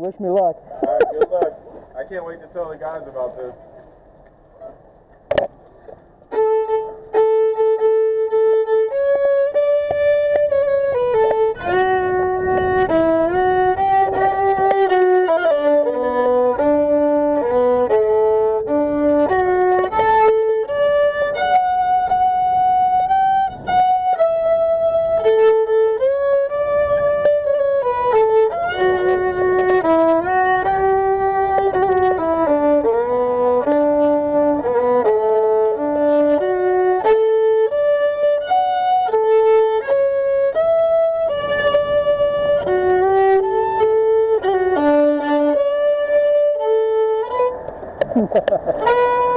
Wish me luck. All right, good luck. I can't wait to tell the guys about this. Ha ha ha ha!